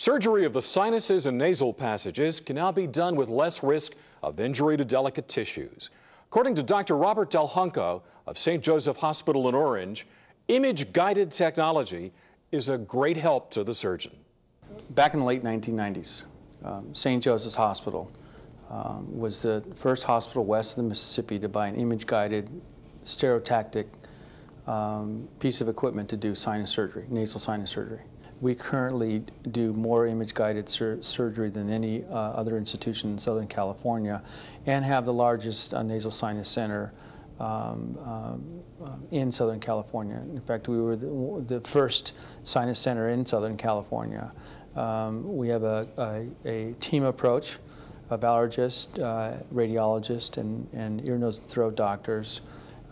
Surgery of the sinuses and nasal passages can now be done with less risk of injury to delicate tissues. According to Dr. Robert Del Junco of St. Joseph Hospital in Orange, image-guided technology is a great help to the surgeon. Back in the late 1990s, um, St. Joseph's Hospital um, was the first hospital west of the Mississippi to buy an image-guided stereotactic um, piece of equipment to do sinus surgery, nasal sinus surgery. We currently do more image-guided sur surgery than any uh, other institution in Southern California and have the largest uh, nasal sinus center um, um, in Southern California. In fact, we were the, the first sinus center in Southern California. Um, we have a, a, a, team approach of allergists, uh, radiologists, and, and ear, nose, and throat doctors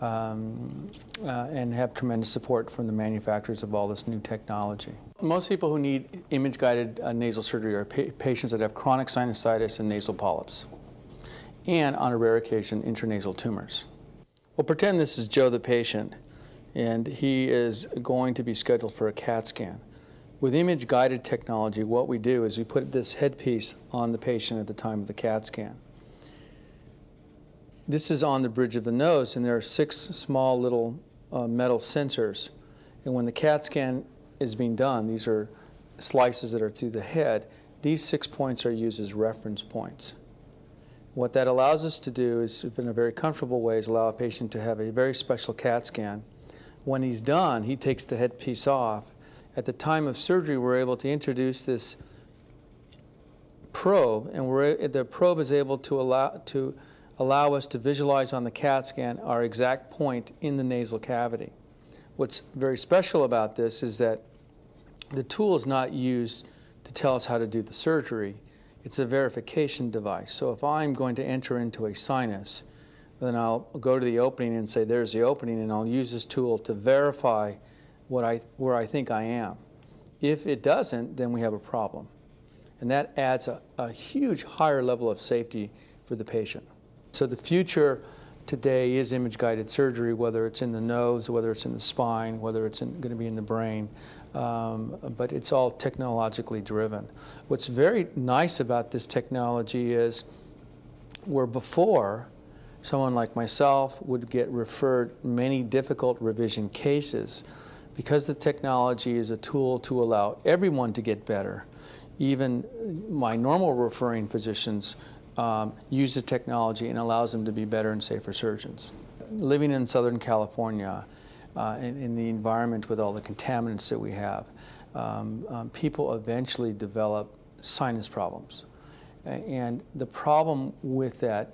um, uh, and have tremendous support from the manufacturers of all this new technology. Most people who need image-guided uh, nasal surgery are pa patients that have chronic sinusitis and nasal polyps, and on a rare occasion, intranasal tumors. Well, pretend this is Joe the patient, and he is going to be scheduled for a CAT scan. With image-guided technology, what we do is we put this headpiece on the patient at the time of the CAT scan. This is on the bridge of the nose, and there are six small little uh, metal sensors. And when the CAT scan is being done, these are slices that are through the head, these six points are used as reference points. What that allows us to do is, in a very comfortable way, is allow a patient to have a very special CAT scan. When he's done, he takes the headpiece off. At the time of surgery, we're able to introduce this probe, and the probe is able to allow, to allow us to visualize on the CAT scan our exact point in the nasal cavity. What's very special about this is that the tool is not used to tell us how to do the surgery. It's a verification device. So if I'm going to enter into a sinus, then I'll go to the opening and say, there's the opening, and I'll use this tool to verify what I, where I think I am. If it doesn't, then we have a problem. And that adds a, a huge higher level of safety for the patient. So the future today is image-guided surgery, whether it's in the nose, whether it's in the spine, whether it's going to be in the brain, um, but it's all technologically driven. What's very nice about this technology is where before someone like myself would get referred many difficult revision cases, because the technology is a tool to allow everyone to get better, even my normal referring physicians um, use the technology and allows them to be better and safer surgeons. Living in Southern California, uh, in, in, the environment with all the contaminants that we have, um, um, people eventually develop sinus problems. And the problem with that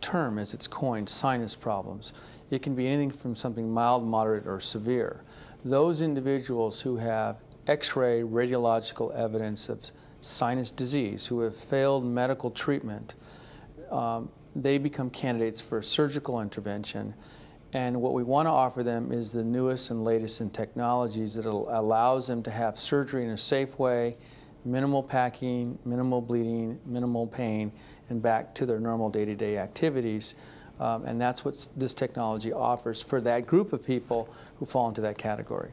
term, as it's coined, sinus problems, it can be anything from something mild, moderate, or severe. Those individuals who have x-ray radiological evidence of sinus disease who have failed medical treatment, um, they become candidates for surgical intervention. And what we want to offer them is the newest and latest in technologies that allows them to have surgery in a safe way, minimal packing, minimal bleeding, minimal pain, and back to their normal day-to-day -day activities. Um, and that's what this technology offers for that group of people who fall into that category.